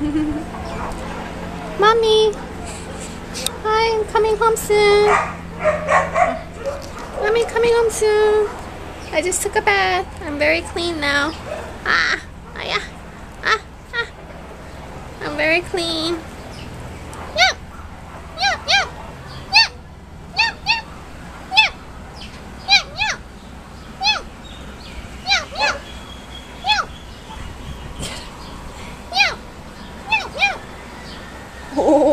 Mommy! Hi, I'm coming home soon. Mommy, coming home soon. I just took a bath. I'm very clean now. Ah, ah, yeah. ah, ah. I'm very clean. Oh.